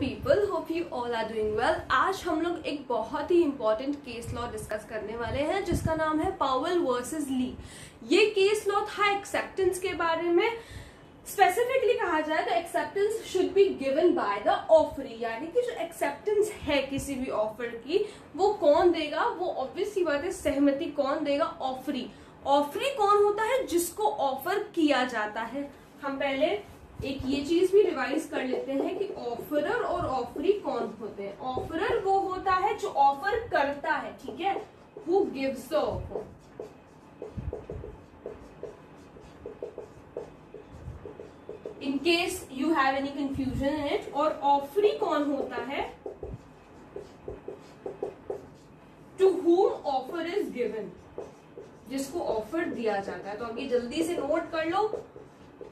People hope you all are doing well आज हम लोग एक बहुत ही इंपॉर्टेंट केस लॉ डिस्कस करने वाले हैं, जिसका नाम है पावल वर्सेस ली ये केस लॉ था एक्सेप्टेंस के बारे में. स्पेसिफिकली कहा जाए तो acceptance should be given by the offeree यानी कि जो एक्सेप्टेंस है किसी भी ऑफ़र की, वो कौन देगा? वो ऑब्वियस सी बात है सहमति कौन देगा? ऑफरी ऑफरी कौन होता है? जिसको ऑफ़र किया जाता है. हम पहले एक ये चीज़ भी रिवाइज कर लेते हैं कि ऑफरर और ऑफरी कौन होते हैं। ऑफरर वो होता है जो ऑफ़र करता है, ठीक है? Who gives the offer in case you have any confusion in it और ऑफरी कौन होता है? To whom offer is given जिसको ऑफ़र दिया जाता है। तो अभी जल्दी से नोट कर लो,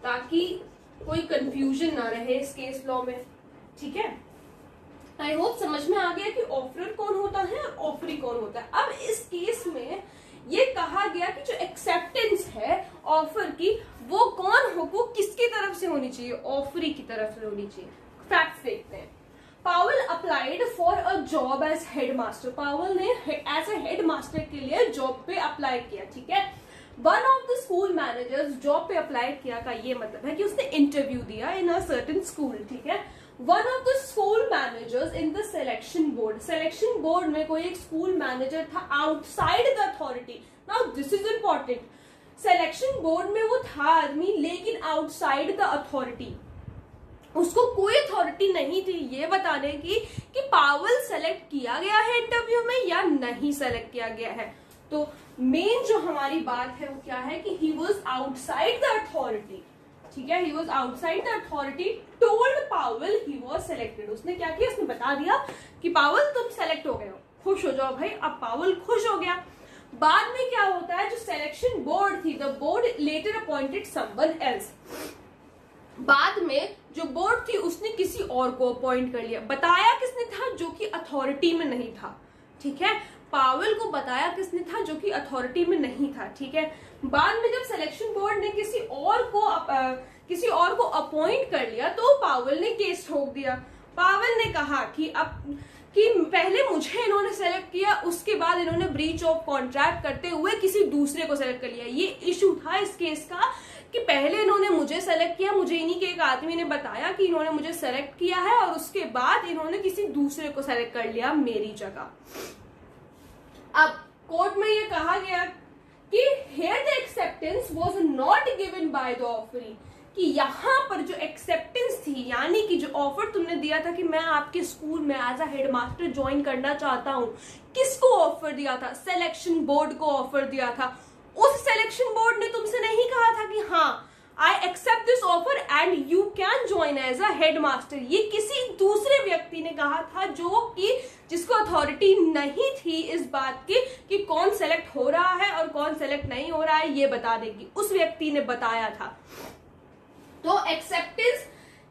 ताकि कोई कंफ्यूजन ना रहे इस केस लॉ में, ठीक है? आई होप समझ में आ गया कि ऑफ़र कौन होता है ऑफरी कौन होता है। अब इस केस में ये कहा गया कि जो एक्सेप्टेंस है ऑफ़र की, वो कौन हो वो किसकी तरफ़ से होनी चाहिए? ऑफरी की तरफ़ से होनी चाहिए। फैक्ट देखते हैं। Powell applied for a job as head master Powell ने एज ए हेड मास्टर के लिए जॉब पे अप्लाई किया, ठीक है? One of the school managers job पे अप्लाई किया का ये मतलब है कि उसने इंटरव्यू दिया इन अ सर्टन स्कूल ठीक है? One of the school managers in the selection board selection board में कोई एक स्कूल मैनेजर था outside the authority now this is important selection board में वो था आदमी, लेकिन आउटसाइड द अथॉरिटी उसको कोई अथॉरिटी नहीं थी ये बताने की कि पावल सेलेक्ट किया गया है इंटरव्यू में या नहीं सेलेक्ट किया गया है। तो मेन जो हमारी बात है वो क्या है कि he was outside the authority ठीक है? He was outside the authority told Powell he was selected उसने क्या किया? उसने बता दिया कि पावल तुम सेलेक्ट हो गए हो। खुश हो जाओ भाई। अब पावल खुश हो गया। बाद में क्या होता है? जो सिलेक्शन बोर्ड थी the board later appointed someone else बाद में जो बोर्ड थी, उसने किसी और को अपॉइंट कर लिया। बताया किसने था? जो कि अथॉरिटी में नहीं था। ठीक है? पावल को बताया किसने था जो कि अथॉरिटी में नहीं था ठीक है? बाद में जब सिलेक्शन बोर्ड ने किसी और को आ, किसी और को अपॉइंट कर लिया तो पावल ने केस ठोक दिया। पावल ने कहा कि अब कि पहले मुझे इन्होंने सेलेक्ट किया उसके बाद इन्होंने ब्रीच ऑफ़ कॉन्ट्रैक्ट करते हुए किसी दूसरे को सेलेक्ट कर लिया। ये इशू था इस केस का कि पहले इन्होंने मुझे सेलेक्ट किया मुझे इन्हीं के एक आदमी ने बताया कि इन्होंने मुझे सेलेक्ट किया है और उसके बाद इन्होंने किसी दूसरे को सेलेक्ट कर लिया मेरी जगह। अब कोर्ट में ये कहा गया कि here the acceptance was not given by the offering कि यहाँ पर जो एक्सेप्टेंस थी, यानी कि जो ऑफ़र तुमने दिया था कि मैं आपके स्कूल में एज अ हेडमास्टर ज्वाइन करना चाहता हूँ, किसको ऑफ़र दिया था? सिलेक्शन बोर्ड को ऑफ़र दिया था। उस सिलेक्शन बोर्ड ने तुमसे नहीं कहा था कि हाँ I accept this offer and you can join as a head master ये किसी दूसरे व्यक्ति ने कहा था जो कि जिसको अथॉरिटी नहीं थी इस बात की कि कौन सेलेक्ट हो रहा है और कौन सेलेक्ट नहीं हो रहा है, ये बता देगी। उस व्यक्ति ने बताया था। तो एक्सेप्टेंस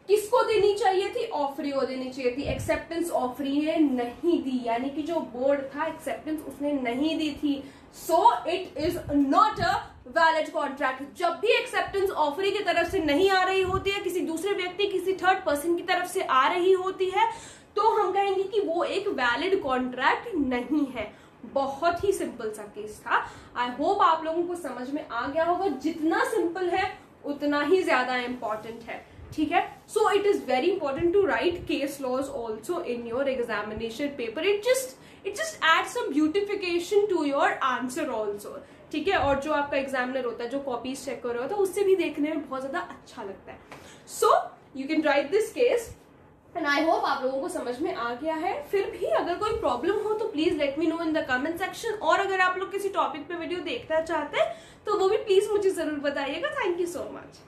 किसको देनी चाहिए थी? ऑफरी को देनी चाहिए थी। एक्सेप्टेंस ऑफरी ने नहीं दी। यानी कि जो बोर्ड था एक्सेप्टेंस उसने नहीं दी थी। So it is not a valid contract जब भी एक्सेप्टेंस ऑफरी की तरफ़ से नहीं आ रही होती है, किसी दूसरे व्यक्ति, किसी थर्ड पर्सन की तरफ़ से आ रही होती है तो हम कहेंगे कि वो एक वैलिड कॉन्ट्रैक्ट नहीं है। बहुत ही सिंपल सा केस था। आई होप आप लोगों को समझ में आ गया होगा, जितना सिंपल है, उतना ही ज़्यादा इंपॉर्टेंट है। ठीक है? So it is very important to write case laws also in your examination paper it just it just add some beautification to your answer also ठीक है? और जो आपका एग्जामिनर होता है, जो कॉपीज चेक कर रहा होता है, उससे भी देखने में बहुत ज़्यादा अच्छा लगता है। So you can write this case and I hope आप लोगों को समझ में आ गया है। फिर भी अगर कोई प्रॉब्लम हो तो please let me know in the comment section और अगर आप लोग किसी टॉपिक पे वीडियो देखना चाहते हैं तो वो भी प्लीज़ मुझे ज़रूर बताइएगा। Thank you so much